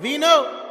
We know.